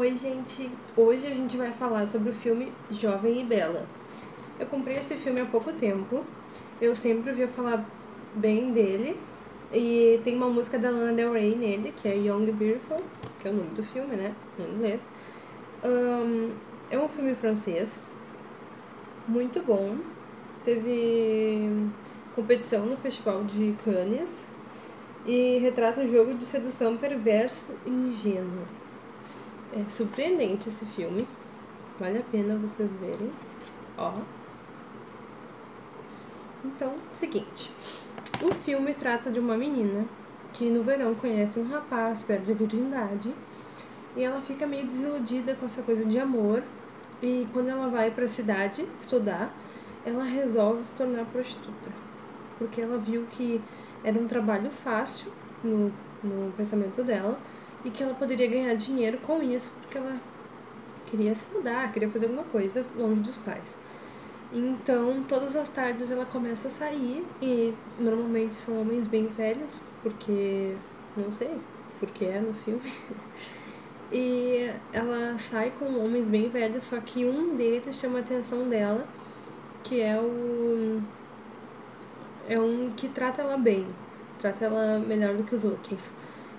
Oi, gente! Hoje a gente vai falar sobre o filme Jovem e Bela. Eu comprei esse filme há pouco tempo, eu sempre ouvia falar bem dele, e tem uma música da Lana Del Rey nele, que é Young Beautiful, que é o nome do filme, né, em inglês. Um, é um filme francês, muito bom, teve competição no Festival de Cannes, e retrata um jogo de sedução perverso e ingênuo. É surpreendente esse filme. Vale a pena vocês verem. Ó. Então, seguinte. O filme trata de uma menina que no verão conhece um rapaz, perde a virgindade, e ela fica meio desiludida com essa coisa de amor. E quando ela vai para a cidade estudar, ela resolve se tornar prostituta. Porque ela viu que era um trabalho fácil no, no pensamento dela e que ela poderia ganhar dinheiro com isso porque ela queria se mudar, queria fazer alguma coisa longe dos pais. Então, todas as tardes ela começa a sair e normalmente são homens bem velhos, porque não sei, porque é no filme. E ela sai com homens bem velhos, só que um deles chama a atenção dela, que é o é um que trata ela bem, trata ela melhor do que os outros.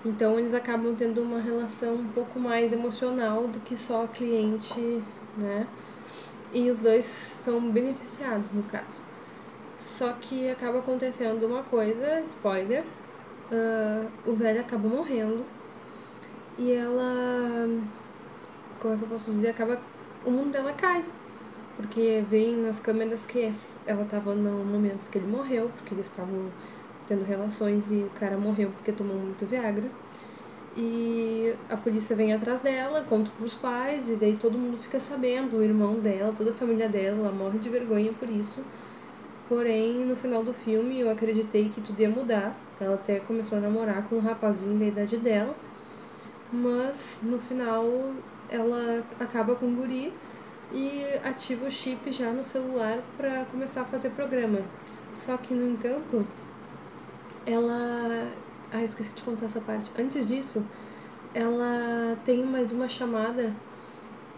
Então eles acabam tendo uma relação um pouco mais emocional do que só cliente, né? E os dois são beneficiados no caso. Só que acaba acontecendo uma coisa, spoiler, uh, o velho acaba morrendo e ela, como é que eu posso dizer, acaba, o mundo dela cai porque vem nas câmeras que ela estava no momento que ele morreu, porque eles estavam tendo relações e o cara morreu porque tomou muito Viagra. E a polícia vem atrás dela, conta pros pais, e daí todo mundo fica sabendo, o irmão dela, toda a família dela, ela morre de vergonha por isso. Porém, no final do filme, eu acreditei que tudo ia mudar. Ela até começou a namorar com um rapazinho da idade dela, mas no final ela acaba com o guri e ativa o chip já no celular para começar a fazer programa. Só que, no entanto, ela. Ah, esqueci de contar essa parte. Antes disso, ela tem mais uma chamada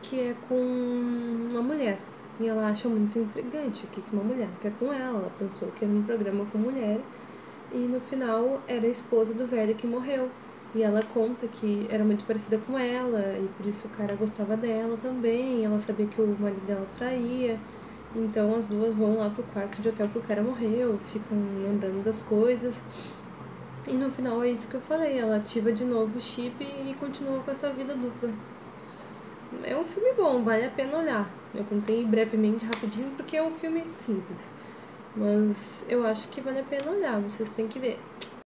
que é com uma mulher. E ela acha muito intrigante o que uma mulher quer com ela. Ela pensou que era um programa com mulher. E no final era a esposa do velho que morreu. E ela conta que era muito parecida com ela e por isso o cara gostava dela também. Ela sabia que o marido dela traía. Então as duas vão lá pro quarto de hotel que o cara morreu, ficam lembrando das coisas. E no final é isso que eu falei, ela ativa de novo o chip e continua com essa vida dupla. É um filme bom, vale a pena olhar. Eu contei brevemente, rapidinho, porque é um filme simples. Mas eu acho que vale a pena olhar, vocês têm que ver.